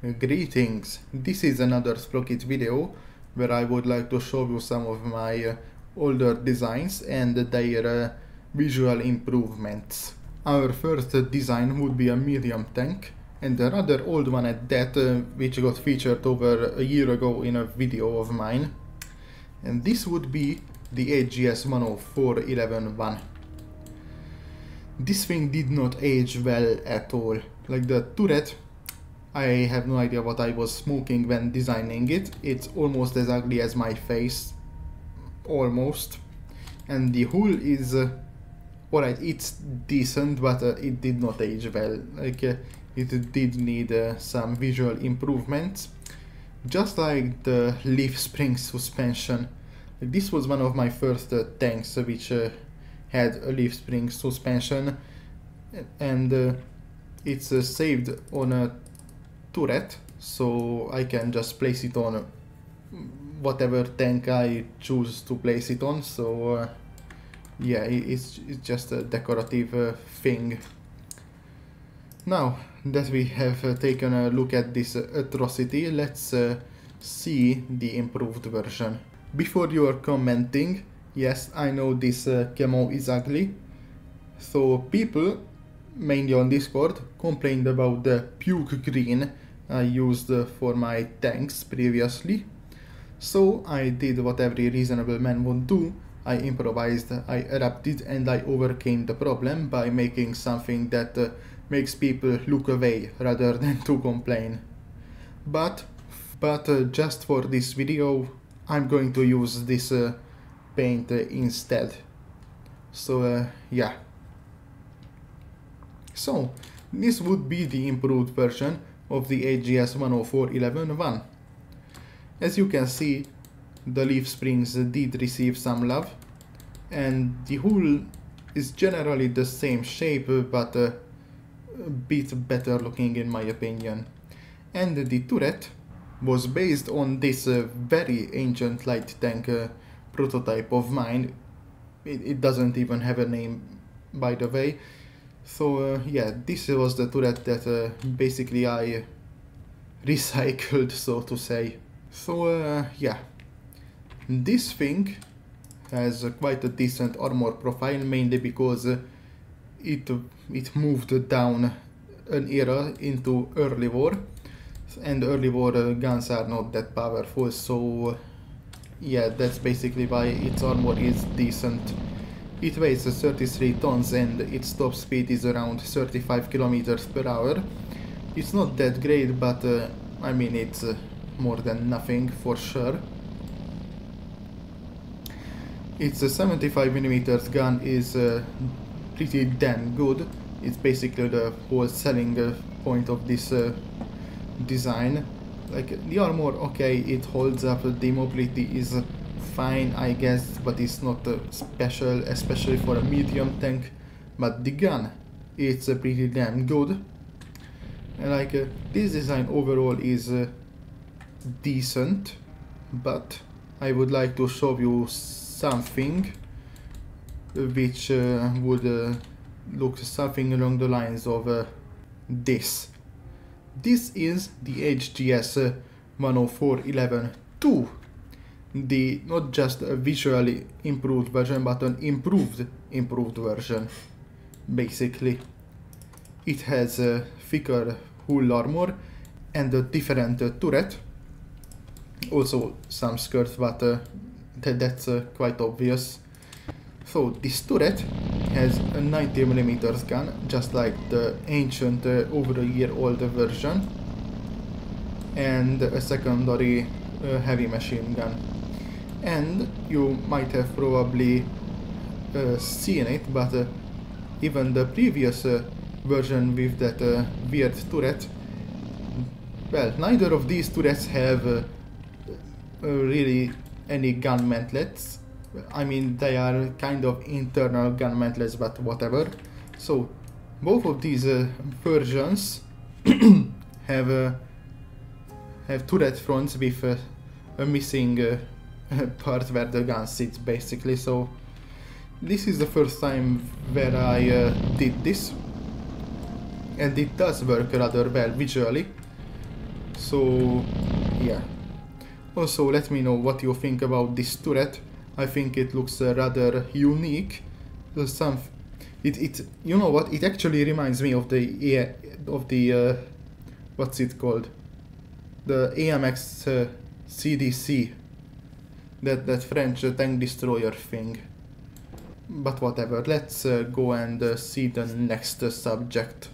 Greetings, this is another Sprocket video where I would like to show you some of my older designs and their uh, visual improvements. Our first design would be a medium tank and a rather old one at that uh, which got featured over a year ago in a video of mine. And this would be the HGS 10411 This thing did not age well at all. Like the turret I have no idea what I was smoking when designing it. It's almost as ugly as my face. Almost. And the hull is... Uh, Alright, it's decent, but uh, it did not age well. Like, uh, it did need uh, some visual improvements. Just like the leaf spring suspension. This was one of my first uh, tanks which uh, had a leaf spring suspension. And it's saved on a turret so I can just place it on whatever tank I choose to place it on so uh, yeah it's, it's just a decorative uh, thing. Now that we have uh, taken a look at this atrocity let's uh, see the improved version. Before you are commenting, yes I know this uh, camo is ugly so people mainly on Discord, complained about the puke green I used for my tanks previously. So I did what every reasonable man would do. I improvised, I adapted and I overcame the problem by making something that uh, makes people look away rather than to complain. But, but uh, just for this video, I'm going to use this uh, paint instead. So uh, yeah. So, this would be the improved version of the HGS 104.11.1. As you can see, the leaf springs did receive some love, and the hull is generally the same shape, but a bit better looking in my opinion. And the turret was based on this uh, very ancient light tank uh, prototype of mine. It, it doesn't even have a name, by the way. So uh, yeah, this was the turret that uh, basically I recycled, so to say. So uh, yeah, this thing has quite a decent armor profile, mainly because it it moved down an era into early war, and early war guns are not that powerful, so yeah, that's basically why its armor is decent. It weighs 33 tons and its top speed is around 35 kilometers per hour. It's not that great, but uh, I mean it's uh, more than nothing for sure. Its 75mm gun is uh, pretty damn good. It's basically the whole selling uh, point of this uh, design. Like the armor, okay, it holds up, the mobility is fine, I guess, but it's not uh, special, especially for a medium tank. But the gun, it's uh, pretty damn good. And like, uh, this design overall is uh, decent, but I would like to show you something which uh, would uh, look something along the lines of this. This is the HGS 104.11.2 the not just a visually improved version but an improved improved version basically. It has a thicker hull armor and a different uh, turret. Also some skirts but uh, that, that's uh, quite obvious. So this turret has a 90mm gun just like the ancient uh, over a year old version and a secondary uh, heavy machine gun and you might have probably uh, seen it, but uh, even the previous uh, version with that uh, weird turret, well, neither of these turrets have uh, uh, really any gun mantlets. I mean, they are kind of internal gun mantlets, but whatever. So, both of these versions have have turret fronts with a missing part where the gun sits basically so this is the first time where I uh, did this and it does work rather well visually So, yeah. Also, let me know what you think about this turret. I think it looks uh, rather unique. Some, it, it, you know what? It actually reminds me of the, yeah, of the, uh, what's it called? The AMX uh, CDC. That that French uh, tank destroyer thing. But whatever. Let's uh, go and uh, see the next subject.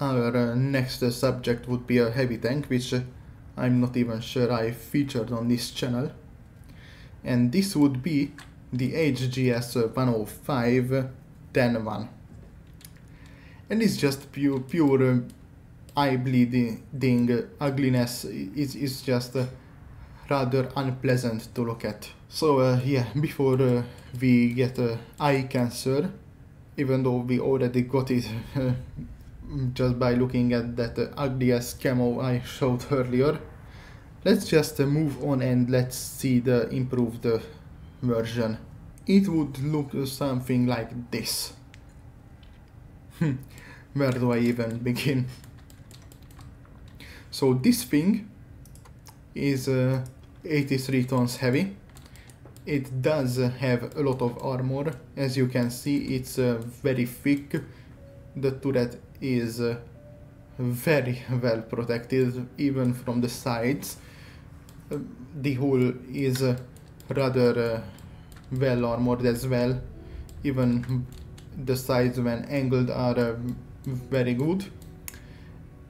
Our next subject would be a heavy tank, which I'm not even sure I featured on this channel. And this would be the HGS 105 101. And it's just pure, pure eye bleeding ugliness. It's, it's just uh, rather unpleasant to look at. So uh, yeah, before uh, we get uh, eye cancer, even though we already got it just by looking at that uh, ugly ass camo I showed earlier. Let's just uh, move on and let's see the improved uh, version. It would look something like this. Where do I even begin? So this thing is uh, 83 tons heavy. It does have a lot of armor. As you can see, it's uh, very thick. The turret is uh, very well protected even from the sides. Uh, the hull is uh, rather uh, well armored as well. Even the sides when angled are uh, very good.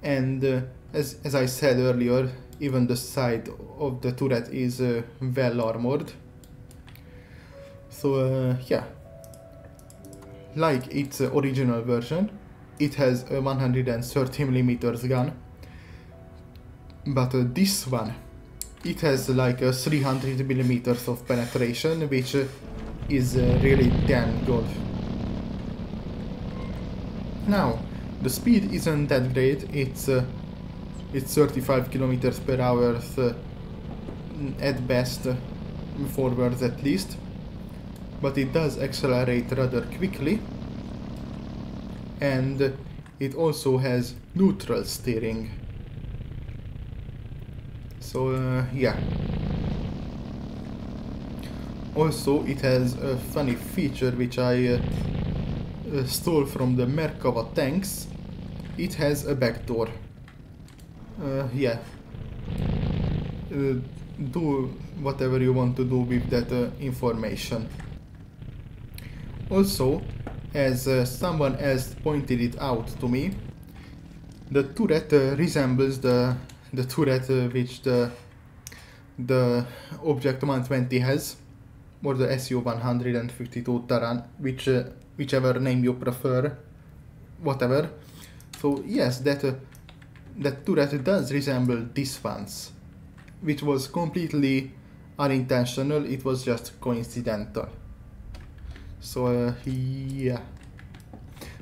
And as, as I said earlier, even the side of the turret is well armored. So yeah, like its original version, it has a 130 millimeters gun. But uh, this one it has like a 300 millimeters of penetration which uh, is uh, really damn good. Now the speed isn't that great. It's uh, it's 35 kilometers per hour uh, at best uh, forwards at least. But it does accelerate rather quickly. And it also has neutral steering. So uh, yeah. Also it has a funny feature which I uh, uh, stole from the Merkava tanks. It has a back door uh, yeah uh, do whatever you want to do with that uh, information also as uh, someone else pointed it out to me, the turret uh, resembles the the turret uh, which the the Object 120 has, or the SU 152 Taran, which whichever name you prefer, whatever. So yes, that that turret does resemble this one's, which was completely unintentional. It was just coincidental. So uh, yeah.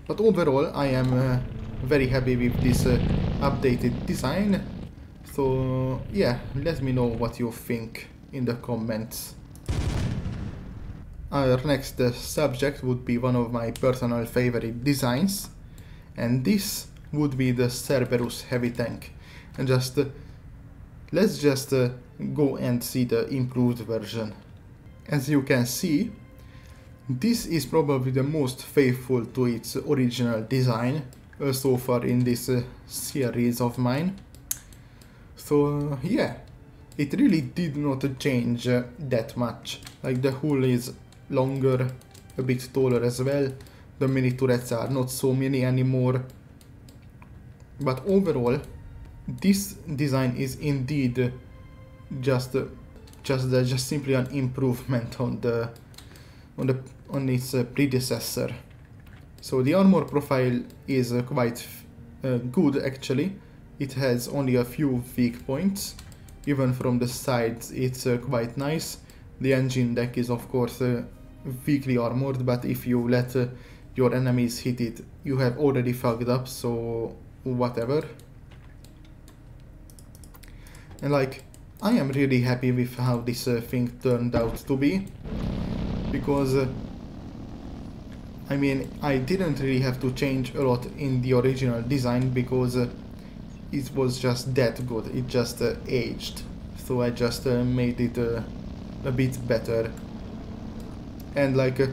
But overall, I am uh, very happy with this uh, updated design. So yeah, let me know what you think in the comments. Our next uh, subject would be one of my personal favorite designs. And this would be the Cerberus heavy tank. And just uh, let's just uh, go and see the improved version. As you can see, this is probably the most faithful to its original design uh, so far in this uh, series of mine. So uh, yeah, it really did not change uh, that much. Like the hull is longer, a bit taller as well. The mini turrets are not so many anymore. But overall, this design is indeed just just just simply an improvement on the on the on its uh, predecessor. So the armor profile is uh, quite uh, good actually. It has only a few weak points. Even from the sides it's uh, quite nice. The engine deck is of course uh, weakly armored, but if you let uh, your enemies hit it, you have already fucked up, so whatever. And like, I am really happy with how this thing turned out to be because uh, I mean I didn't really have to change a lot in the original design because uh, it was just that good. It just uh, aged. So I just uh, made it uh, a bit better. And like, uh,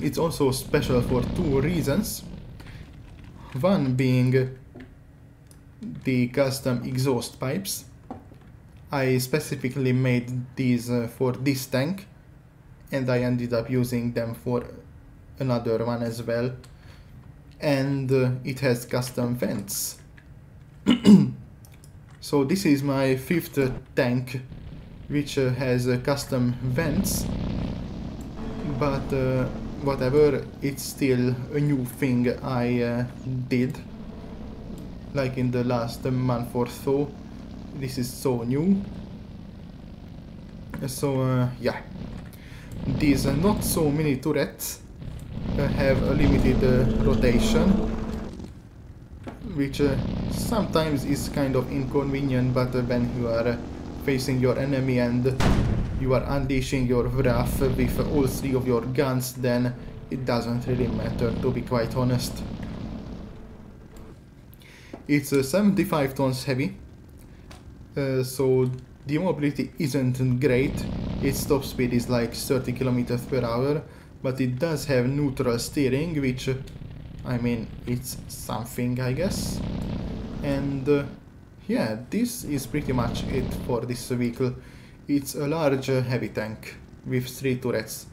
it's also special for two reasons. One being the custom exhaust pipes. I specifically made these uh, for this tank and I ended up using them for another one as well and uh, it has custom vents so this is my fifth uh, tank which uh, has uh, custom vents but uh, whatever it's still a new thing I uh, did. Like in the last month or so this is so new. So yeah. These not so many turrets have a limited uh, rotation which uh, sometimes is kind of inconvenient but uh, when you are facing your enemy and you are unleashing your wrath with all three of your guns then it doesn't really matter to be quite honest. It's uh, 75 tons heavy uh, so the mobility isn't great, its top speed is like 30 kilometers per hour but it does have neutral steering which I mean it's something I guess. And uh, yeah this is pretty much it for this vehicle it's a large heavy tank with three turrets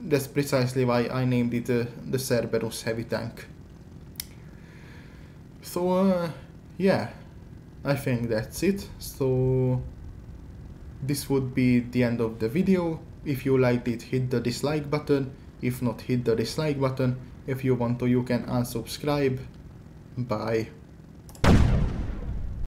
that's precisely why I named it uh, the Cerberus heavy tank so uh, yeah I think that's it so this would be the end of the video if you liked it hit the dislike button if not, hit the dislike button. If you want to, you can unsubscribe. Bye.